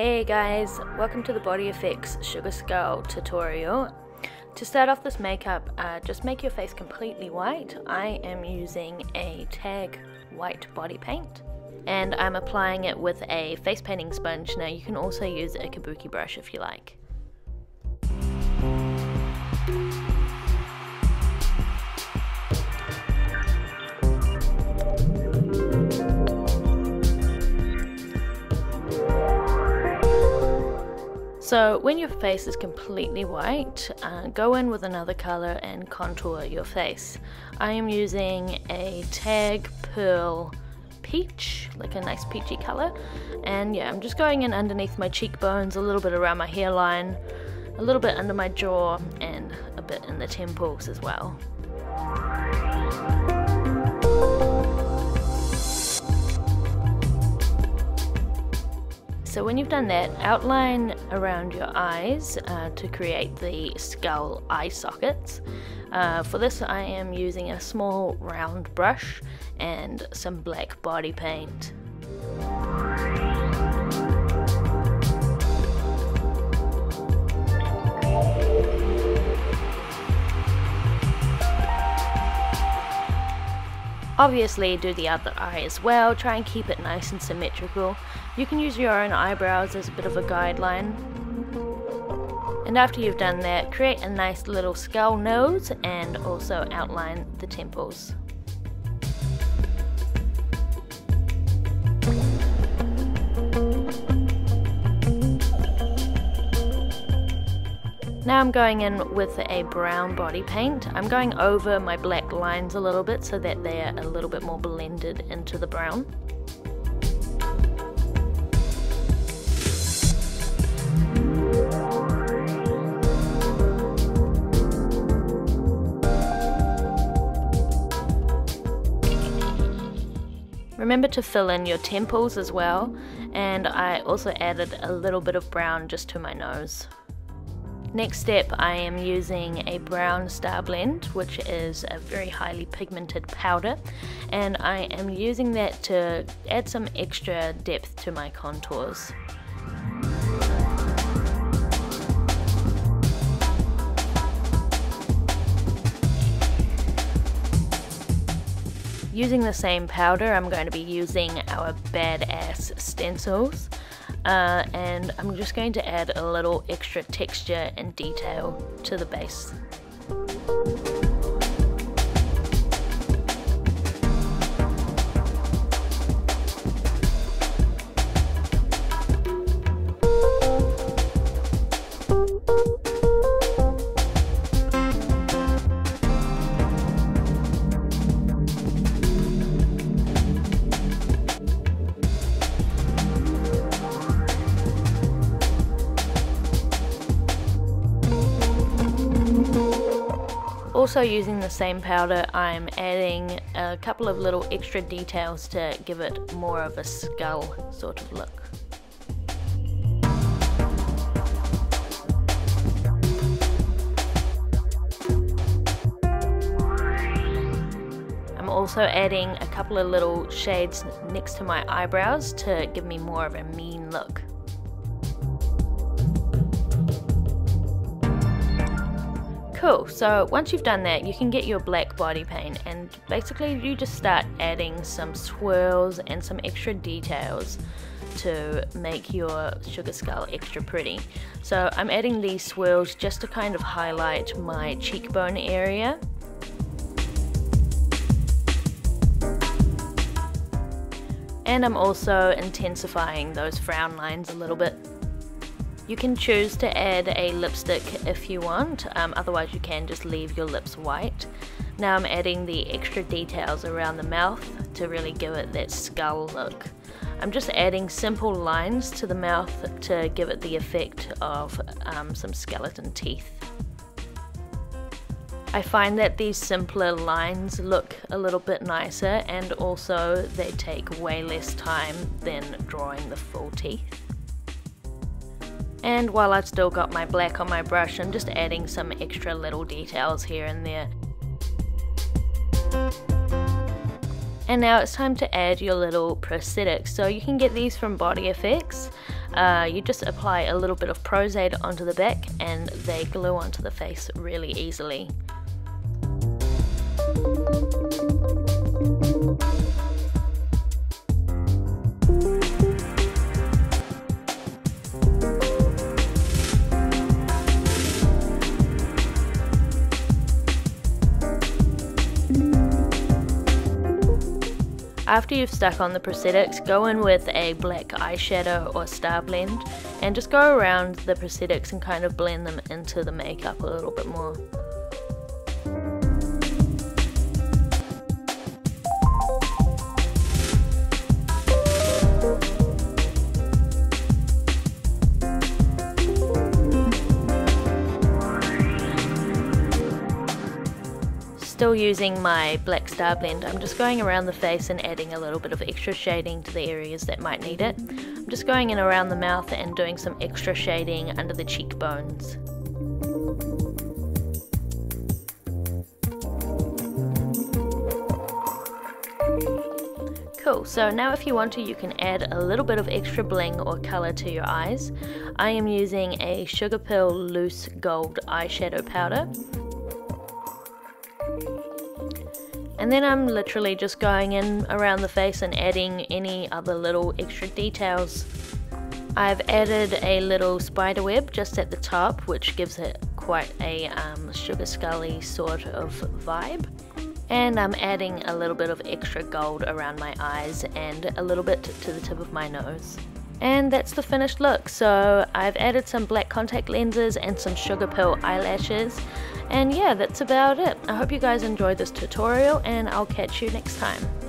Hey guys, welcome to the Body FX Sugar Skull tutorial. To start off this makeup, uh, just make your face completely white. I am using a Tag white body paint and I'm applying it with a face painting sponge. Now you can also use a kabuki brush if you like. So when your face is completely white, uh, go in with another color and contour your face. I am using a Tag Pearl Peach, like a nice peachy color. And yeah, I'm just going in underneath my cheekbones, a little bit around my hairline, a little bit under my jaw, and a bit in the temples as well. So when you've done that, outline around your eyes uh, to create the skull eye sockets. Uh, for this I am using a small round brush and some black body paint. Obviously do the other eye as well, try and keep it nice and symmetrical. You can use your own eyebrows as a bit of a guideline. And after you've done that, create a nice little skull nose and also outline the temples. Now I'm going in with a brown body paint. I'm going over my black lines a little bit so that they're a little bit more blended into the brown. Remember to fill in your temples as well and I also added a little bit of brown just to my nose. Next step I am using a brown Starblend which is a very highly pigmented powder and I am using that to add some extra depth to my contours. Using the same powder I'm going to be using our badass stencils uh, and I'm just going to add a little extra texture and detail to the base. Also using the same powder, I'm adding a couple of little extra details to give it more of a skull sort of look. I'm also adding a couple of little shades next to my eyebrows to give me more of a mean look. Cool, so once you've done that, you can get your black body paint and basically you just start adding some swirls and some extra details to make your sugar skull extra pretty. So I'm adding these swirls just to kind of highlight my cheekbone area. And I'm also intensifying those frown lines a little bit. You can choose to add a lipstick if you want, um, otherwise you can just leave your lips white. Now I'm adding the extra details around the mouth to really give it that skull look. I'm just adding simple lines to the mouth to give it the effect of um, some skeleton teeth. I find that these simpler lines look a little bit nicer and also they take way less time than drawing the full teeth. And while I've still got my black on my brush, I'm just adding some extra little details here and there. And now it's time to add your little prosthetics. So you can get these from Body FX. Uh, you just apply a little bit of Pros-Aide onto the back and they glue onto the face really easily. After you've stuck on the prosthetics, go in with a black eyeshadow or Starblend and just go around the prosthetics and kind of blend them into the makeup a little bit more. Still using my black Starblend, I'm just going around the face and adding a little bit of extra shading to the areas that might need it. I'm just going in around the mouth and doing some extra shading under the cheekbones. Cool, so now if you want to you can add a little bit of extra bling or colour to your eyes. I am using a Sugar Pill Loose Gold Eyeshadow Powder. And then I'm literally just going in around the face and adding any other little extra details. I've added a little spider web just at the top which gives it quite a um, sugar scully sort of vibe. And I'm adding a little bit of extra gold around my eyes and a little bit to the tip of my nose. And that's the finished look. So I've added some black contact lenses and some Sugarpill eyelashes. And yeah, that's about it. I hope you guys enjoyed this tutorial and I'll catch you next time.